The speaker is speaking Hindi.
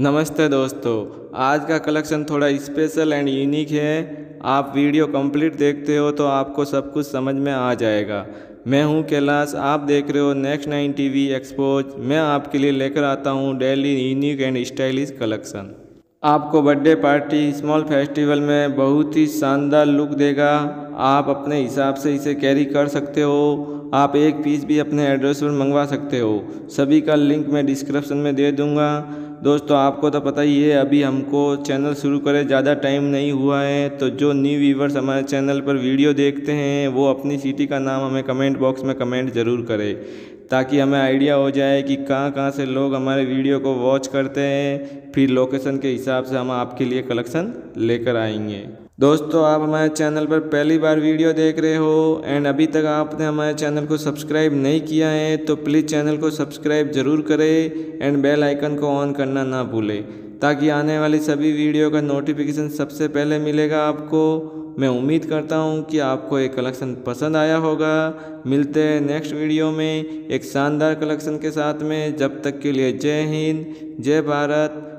नमस्ते दोस्तों, आज का कलेक्शन थोड़ा स्पेशल एंड यूनिक है। आप वीडियो कंप्लीट देखते हो तो आपको सब कुछ समझ में आ जाएगा। मैं हूँ कैलाश, आप देख रहे हो नेक्स्ट नाइन टीवी एक्सपोज मैं आपके लिए लेकर आता हूँ daily unique and stylish collection. आपको बर्थडे पार्टी, स्मॉल फेस्टिवल में बहुत ही शानदार लुक देगा। आप अपने हिसाब से इसे कैरी कर सकते हो। आप एक पीस भी अपने एड्रेस पर मंगवा सकते हो। सभी का लिंक मैं डिस्क्रिप्शन में दे दूँगा। दोस्तों, आपको तो पता ही है, अभी हमको चैनल शुरू करे ज़्यादा टाइम नहीं हुआ है। तो जो न्यू व्यूवर्स हमारे चैनल पर वीडियो देखते हैं, वो अपनी सिटी का नाम हमें कमेंट बॉक्स में कमेंट ज़रूर करें। ताकि हमें आइडिया हो जाए कि कहाँ कहाँ से लोग हमारे वीडियो को वॉच करते हैं, फिर लोकेशन के हिसाब से हम आपके लिए कलेक्शन लेकर आएँगे। दोस्तों, आप हमारे चैनल पर पहली बार वीडियो देख रहे हो एंड अभी तक आपने हमारे चैनल को सब्सक्राइब नहीं किया है तो प्लीज़ चैनल को सब्सक्राइब ज़रूर करें एंड बेल आइकन को ऑन करना ना भूलें, ताकि आने वाली सभी वीडियो का नोटिफिकेशन सबसे पहले मिलेगा आपको। मैं उम्मीद करता हूँ कि आपको ये कलेक्शन पसंद आया होगा। मिलते हैं नेक्स्ट वीडियो में एक शानदार कलेक्शन के साथ में। जब तक के लिए जय हिंद, जय भारत।